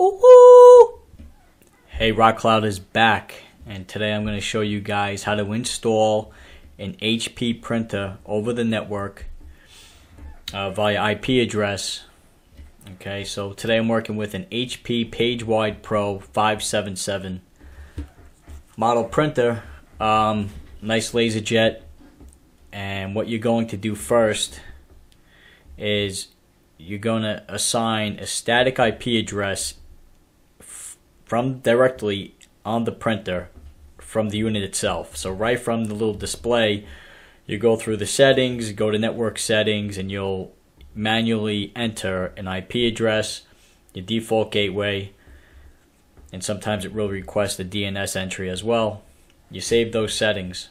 Ooh. Hey, Rock Cloud is back, and today I'm going to show you guys how to install an HP printer over the network uh, via IP address. Okay, so today I'm working with an HP PageWide Pro 577 model printer. Um, nice LaserJet, and what you're going to do first is you're going to assign a static IP address from directly on the printer from the unit itself. So right from the little display, you go through the settings, go to network settings, and you'll manually enter an IP address, your default gateway, and sometimes it will request a DNS entry as well. You save those settings.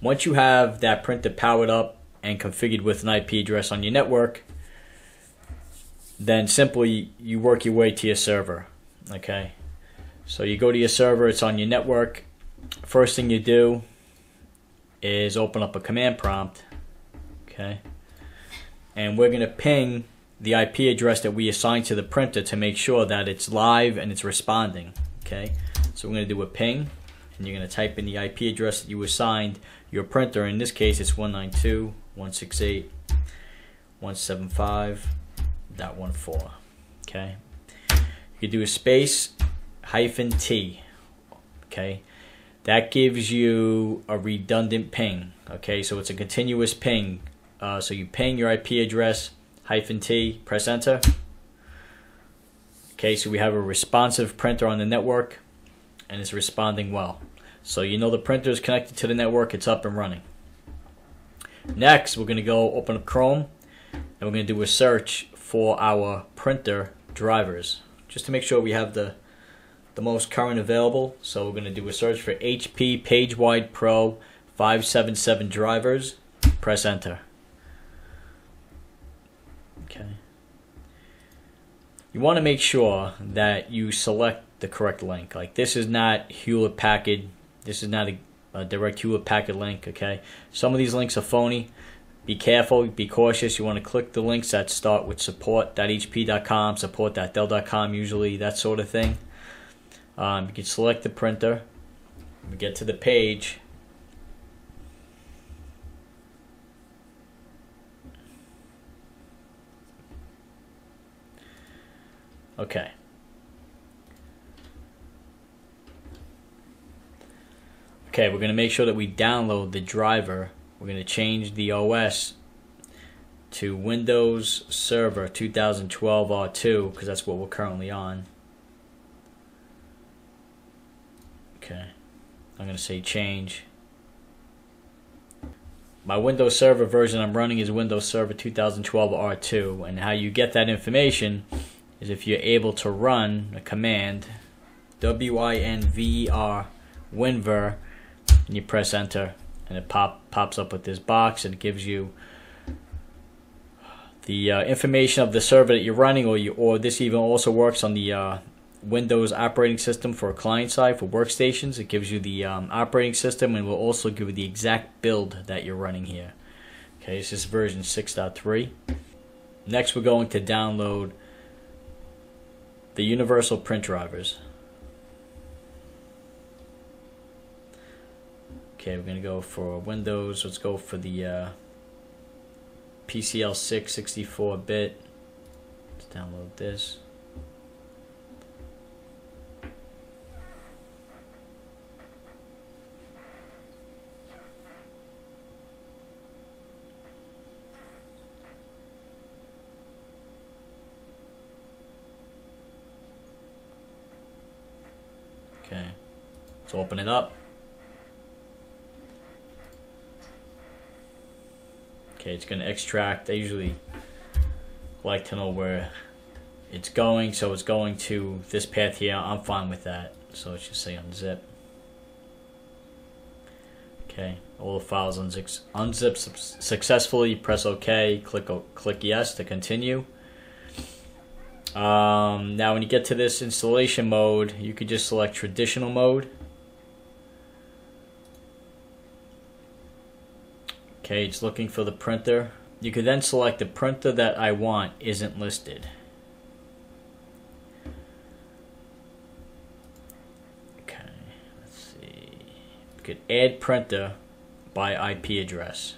Once you have that printer powered up and configured with an IP address on your network, then simply you work your way to your server. Okay, so you go to your server, it's on your network. First thing you do is open up a command prompt. Okay, and we're going to ping the IP address that we assigned to the printer to make sure that it's live and it's responding. Okay, so we're going to do a ping, and you're going to type in the IP address that you assigned your printer. In this case, it's 192.168.175.14. Okay, you do a space hyphen T. Okay, that gives you a redundant ping. Okay, so it's a continuous ping. Uh, so you ping your IP address hyphen T, press enter. Okay, so we have a responsive printer on the network and it's responding well. So you know the printer is connected to the network, it's up and running. Next, we're going to go open up Chrome and we're going to do a search for our printer drivers just to make sure we have the the most current available. So we're going to do a search for HP PageWide Pro 577 drivers. Press enter. Okay. You want to make sure that you select the correct link. Like this is not Hewlett Packard. This is not a, a direct Hewlett Packard link. Okay. Some of these links are phony be careful, be cautious. You want to click the links that start with support.hp.com, support.dell.com, usually that sort of thing. Um, you can select the printer. We get to the page. Okay. Okay, we're going to make sure that we download the driver we're going to change the OS to Windows Server 2012 R2 because that's what we're currently on. Okay, I'm going to say change. My Windows Server version I'm running is Windows Server 2012 R2 and how you get that information is if you're able to run a command W-I-N-V-E-R WinVer and you press enter and it pop pops up with this box and gives you the uh, information of the server that you're running or you or this even also works on the uh, Windows operating system for client side for workstations. It gives you the um, operating system and will also give you the exact build that you're running here. Okay this is version 6.3 next we're going to download the universal print drivers Okay, we're going to go for Windows. Let's go for the uh, PCL6 64-bit. Let's download this. Okay, let's open it up. Okay, it's going to extract. I usually like to know where it's going, so it's going to this path here. I'm fine with that. So let's just say unzip. Okay, all the files unzip, unzip successfully. Press OK. Click click yes to continue. Um, now, when you get to this installation mode, you could just select traditional mode. Okay, it's looking for the printer. You could then select the printer that I want isn't listed. Okay, let's see. You could add printer by IP address.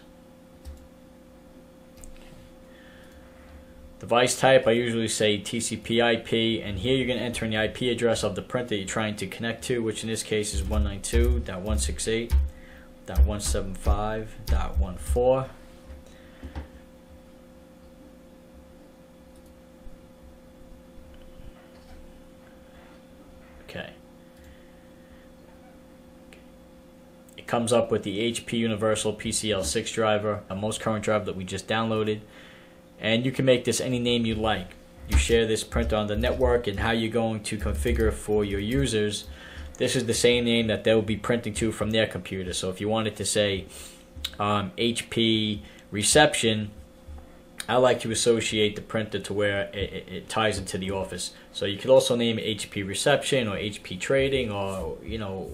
Device type, I usually say TCP IP, and here you're going to enter in the IP address of the printer you're trying to connect to, which in this case is 192.168. 192.168.175.14. Okay. It comes up with the HP Universal PCL6 driver, a most current driver that we just downloaded and you can make this any name you like. You share this printer on the network and how you're going to configure for your users. This is the same name that they'll be printing to from their computer. So if you wanted to say um, HP reception, I like to associate the printer to where it, it, it, ties into the office. So you could also name it HP reception or HP trading or you know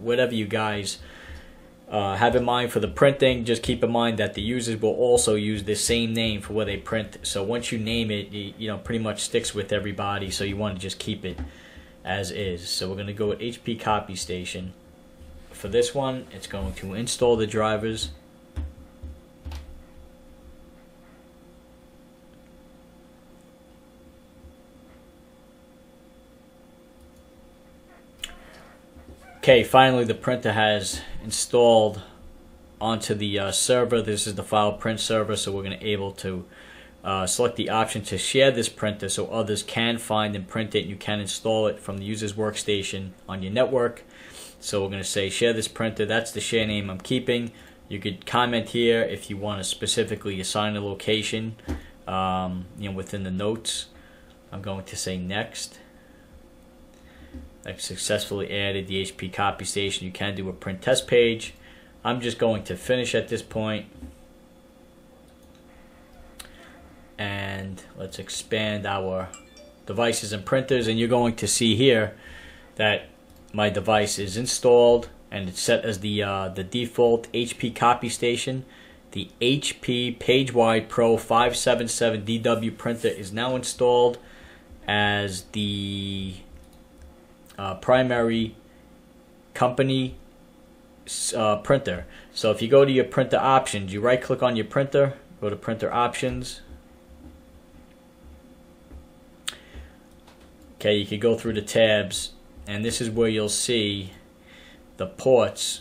whatever you guys uh, have in mind for the printing, just keep in mind that the users will also use the same name for where they print. So once you name it, you, you know, pretty much sticks with everybody. So you want to just keep it as is. So we're going to go with HP Copy Station. For this one, it's going to install the drivers. Okay, finally the printer has installed onto the uh, server. This is the file print server, so we're going to able to uh, select the option to share this printer so others can find and print it. You can install it from the user's workstation on your network. So we're going to say share this printer. That's the share name I'm keeping. You could comment here if you want to specifically assign a location um, you know, within the notes. I'm going to say next. I've successfully added the HP copy station. You can do a print test page. I'm just going to finish at this point. And let's expand our devices and printers. And you're going to see here that my device is installed and it's set as the uh, the default HP copy station. The HP PageWide Pro 577 DW printer is now installed as the uh, primary company uh, printer. So if you go to your printer options, you right click on your printer, go to printer options. Okay, you can go through the tabs and this is where you'll see the ports.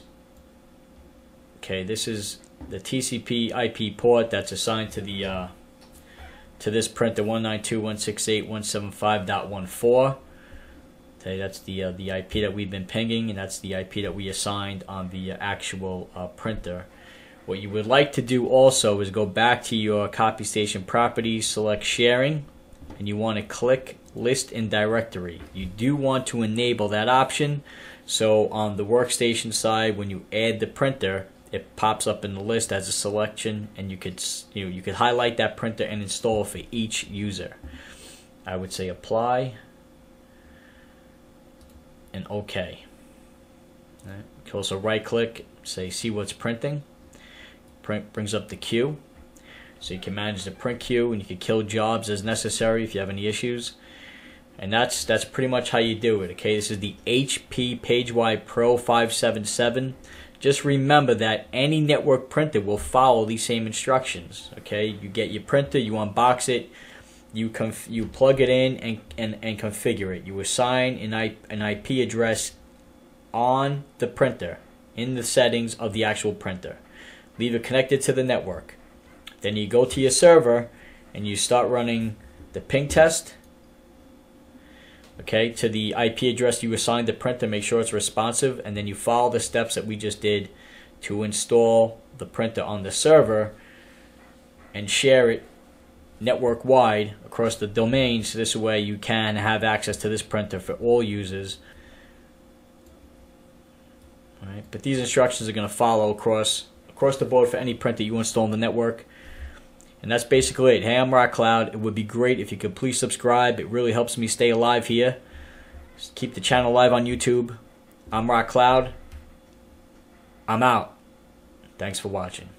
Okay, this is the TCP IP port that's assigned to the uh, to this printer 192.168.175.14. Okay, that's the uh, the IP that we've been pinging, and that's the IP that we assigned on the uh, actual uh, printer. What you would like to do also is go back to your copy station properties, select sharing, and you want to click list in directory. You do want to enable that option, so on the workstation side, when you add the printer, it pops up in the list as a selection, and you could you know you could highlight that printer and install for each user. I would say apply and OK. Right. You can also right click, say see what's printing. Print brings up the queue. So you can manage the print queue and you can kill jobs as necessary if you have any issues. And that's that's pretty much how you do it. Okay, this is the HP PageWide Pro 577. Just remember that any network printer will follow these same instructions. Okay, you get your printer, you unbox it, you conf- you plug it in and, and, and configure it. You assign an, I- an IP address on the printer in the settings of the actual printer. Leave it connected to the network. Then you go to your server and you start running the ping test. Okay, to the IP address you assigned the printer, make sure it's responsive, and then you follow the steps that we just did to install the printer on the server and share it network wide across the domains. So this way you can have access to this printer for all users. All right, but these instructions are going to follow across across the board for any printer you install on the network. And that's basically it. Hey, I'm Rock Cloud. It would be great if you could please subscribe. It really helps me stay alive here. Just keep the channel live on YouTube. I'm Rock Cloud. I'm out. Thanks for watching.